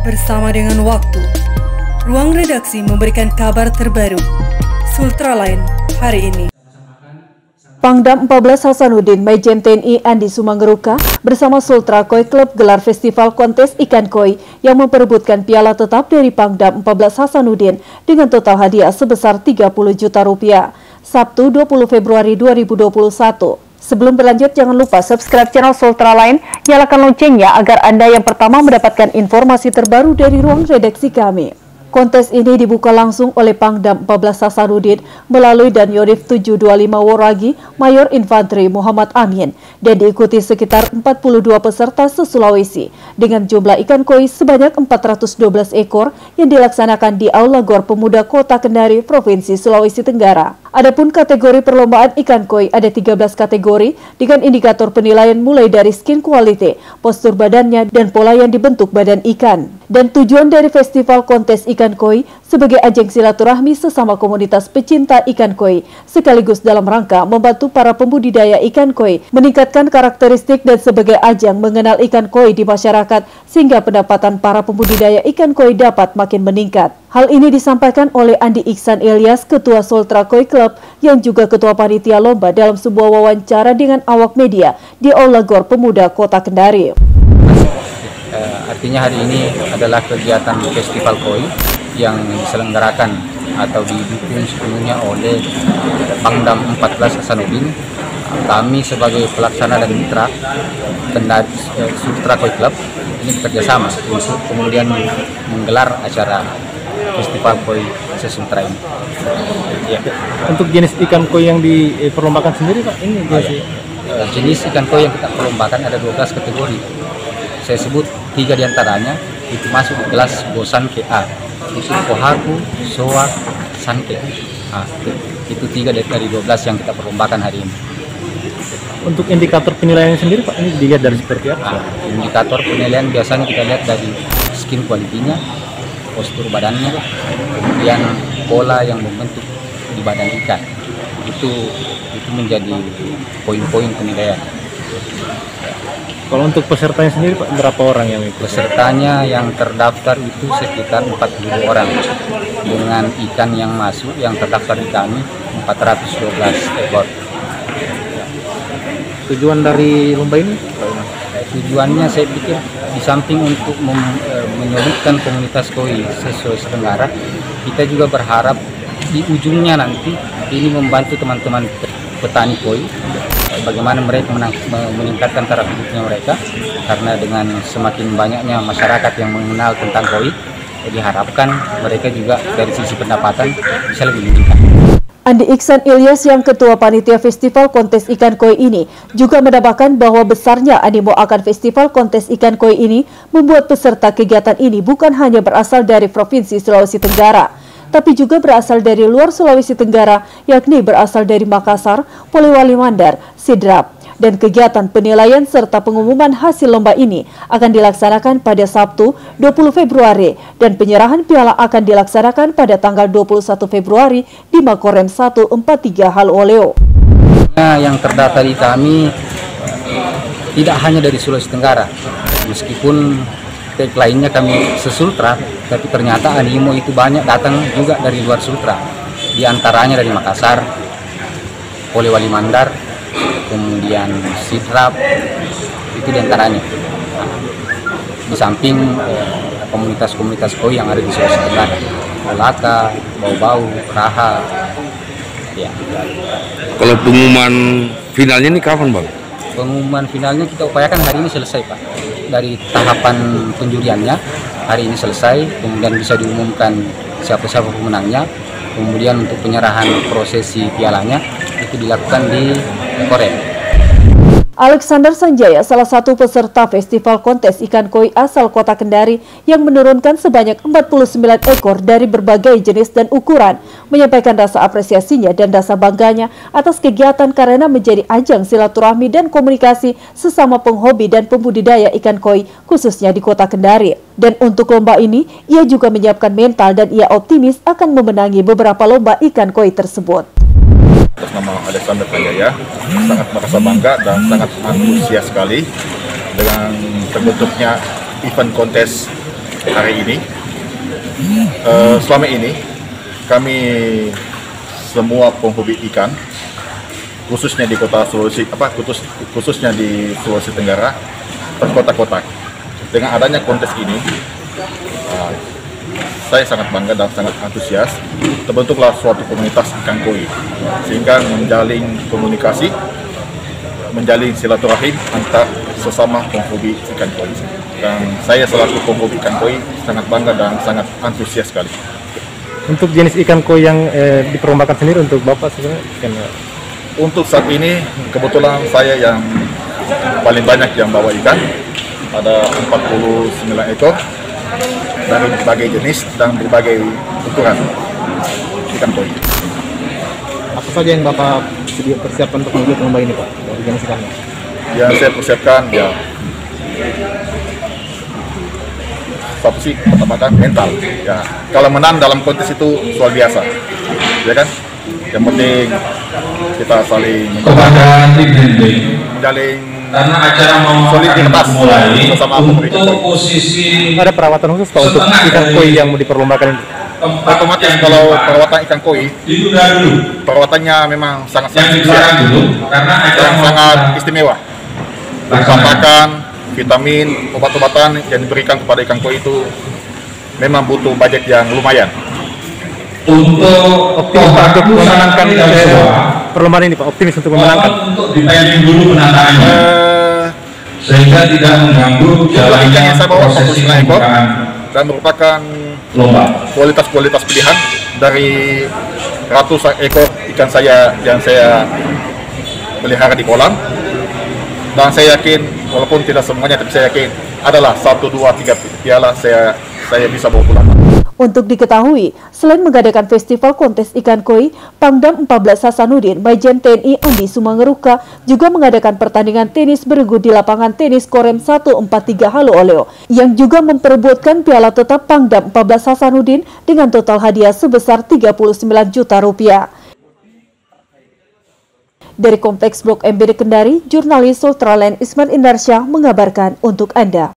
Bersama dengan waktu, ruang redaksi memberikan kabar terbaru. Sultraline hari ini. Pangdam 14 Hasanuddin Majen TNI Andi Sumanggeruka bersama Sultra Koi Club gelar festival kontes ikan koi yang memperebutkan piala tetap dari Pangdam 14 Hasanuddin dengan total hadiah sebesar 30 juta rupiah. Sabtu 20 Februari 2021. Sebelum berlanjut, jangan lupa subscribe channel Sultra Line, nyalakan loncengnya agar Anda yang pertama mendapatkan informasi terbaru dari ruang redaksi kami. Kontes ini dibuka langsung oleh Pangdam 14 Sasarudin melalui dan Yorif 725 Woragi Mayor Infanteri Muhammad Amin dan diikuti sekitar 42 peserta se-Sulawesi dengan jumlah ikan koi sebanyak 412 ekor yang dilaksanakan di Aula Gor Pemuda Kota Kendari, Provinsi Sulawesi Tenggara. Adapun kategori perlombaan ikan koi ada 13 kategori dengan indikator penilaian mulai dari skin quality, postur badannya, dan pola yang dibentuk badan ikan. Dan tujuan dari festival kontes ikan koi sebagai ajang silaturahmi sesama komunitas pecinta ikan koi, sekaligus dalam rangka membantu para pembudidaya ikan koi meningkatkan karakteristik dan sebagai ajang mengenal ikan koi di masyarakat sehingga pendapatan para pembudidaya ikan koi dapat makin meningkat. Hal ini disampaikan oleh Andi Iksan Ilyas, Ketua Soltra Koi Club, yang juga Ketua Panitia Lomba dalam sebuah wawancara dengan awak media di Aula Gor Pemuda Kota Kendari. Artinya hari ini adalah kegiatan Festival Koi yang diselenggarakan atau didukung sepenuhnya oleh Pangdam 14 Hasanuddin. Kami sebagai pelaksana dan mitra Kendari uh, Sultra Koi Club ini bekerjasama untuk kemudian menggelar acara festival koi sesutra ini. Ya. Untuk jenis ikan koi yang diperlombakan sendiri Pak, ini oh, ya. jenis ikan koi yang kita perlombakan ada 12 kategori. Saya sebut tiga di antaranya itu masuk di kelas bosan KA. Itu kohaku, soa, sanke. Nah, itu, itu tiga dari 12 yang kita perlombakan hari ini. Untuk indikator penilaian sendiri Pak, ini dilihat dari seperti apa? Nah, indikator penilaian biasanya kita lihat dari skin kualitinya, postur badannya kemudian pola yang membentuk di badan ikan itu itu menjadi poin-poin penilaian kalau untuk pesertanya sendiri Pak, berapa orang yang ikut? Pesertanya yang terdaftar itu sekitar 40 orang dengan ikan yang masuk yang terdaftar di kami 412 ekor. Tujuan dari lomba ini? Tujuannya saya pikir di samping untuk e, menyulitkan komunitas koi sesuai Tenggara, kita juga berharap di ujungnya nanti ini membantu teman-teman petani koi bagaimana mereka meningkatkan taraf hidupnya mereka karena dengan semakin banyaknya masyarakat yang mengenal tentang koi diharapkan mereka juga dari sisi pendapatan bisa lebih meningkat. Andi Iksan Ilyas yang ketua panitia festival kontes ikan koi ini juga menambahkan bahwa besarnya animo akan festival kontes ikan koi ini membuat peserta kegiatan ini bukan hanya berasal dari Provinsi Sulawesi Tenggara, tapi juga berasal dari luar Sulawesi Tenggara yakni berasal dari Makassar, Poliwali Mandar, Sidrap dan kegiatan penilaian serta pengumuman hasil lomba ini akan dilaksanakan pada Sabtu 20 Februari dan penyerahan piala akan dilaksanakan pada tanggal 21 Februari di Makorem 143 Oleo. Yang terdata di kami tidak hanya dari Sulawesi Tenggara, meskipun tag lainnya kami sesultra, tapi ternyata animo itu banyak datang juga dari luar Sultra, di antaranya dari Makassar, Polewali Mandar, kemudian sidrap itu di antaranya di samping eh, komunitas-komunitas koi yang ada di Sulawesi Tenggara Malaka, Bau-Bau, Raha ya. kalau pengumuman finalnya ini kapan bang? pengumuman finalnya kita upayakan hari ini selesai Pak dari tahapan penjuriannya. Hari ini selesai kemudian bisa diumumkan siapa-siapa pemenangnya. Kemudian untuk penyerahan prosesi pialanya itu dilakukan di Korea Alexander Sanjaya, salah satu peserta festival kontes ikan koi asal kota Kendari yang menurunkan sebanyak 49 ekor dari berbagai jenis dan ukuran, menyampaikan rasa apresiasinya dan rasa bangganya atas kegiatan karena menjadi ajang silaturahmi dan komunikasi sesama penghobi dan pembudidaya ikan koi, khususnya di kota Kendari. Dan untuk lomba ini, ia juga menyiapkan mental dan ia optimis akan memenangi beberapa lomba ikan koi tersebut atas nama Alexander Kajaya sangat merasa bangga dan sangat antusias sekali dengan terbentuknya event kontes hari ini. Eh, selama ini kami semua penghobi ikan khususnya di kota Sulawesi apa khusus, khususnya di Sulawesi Tenggara terkotak-kotak dengan adanya kontes ini uh, saya sangat bangga dan sangat antusias terbentuklah suatu komunitas ikan koi. Sehingga menjalin komunikasi menjalin silaturahim antar sesama penghobi ikan koi. Dan saya selaku penghobi ikan koi sangat bangga dan sangat antusias sekali. Untuk jenis ikan koi yang eh, diperlombakan sendiri untuk Bapak sebenarnya ikan untuk saat ini kebetulan saya yang paling banyak yang bawa ikan. Ada 49 ekor dari berbagai jenis dan berbagai ukuran ikan koi. apa saja yang Bapak sedia persiapkan untuk mengikuti lomba ini Pak? Dari jenis ikannya. Yang saya persiapkan ya satu sih pertama mental ya kalau menang dalam kontes itu soal biasa ya kan yang penting kita saling kepada tim handling menjalin karena acara mau akan dimulai untuk posisi Ada perawatan khusus Pak untuk ikan koi yang mau diperlombakan ini. otomatis yang kalau perawatan ikan koi ditunda dulu. perawatannya memang sangat yang dilarang dulu karena acara sangat istimewa. Pakan vitamin obat-obatan yang diberikan kepada ikan koi itu memang butuh budget yang lumayan untuk Optimis untuk memenangkan perlombaan ini Pak. Optimis untuk memenangkan. untuk dipending dulu penataannya Eh, sehingga tidak mengganggu jalannya yang saya bawa prosesi 49 ekor pembukaan dan merupakan lomba kualitas-kualitas pilihan dari ratusan ekor ikan saya yang saya pelihara di kolam dan saya yakin walaupun tidak semuanya tapi saya yakin adalah satu dua tiga piala saya saya bisa bawa pulang. Untuk diketahui, selain mengadakan festival kontes ikan koi, Pangdam 14 Hasanuddin Majen TNI Andi Sumangeruka juga mengadakan pertandingan tenis beregu di lapangan tenis Korem 143 Halo Oleo yang juga memperebutkan piala tetap Pangdam 14 Hasanuddin dengan total hadiah sebesar 39 juta rupiah. Dari Kompleks Blok MBD Kendari, jurnalis Ultraland Isman Indarsyah mengabarkan untuk Anda.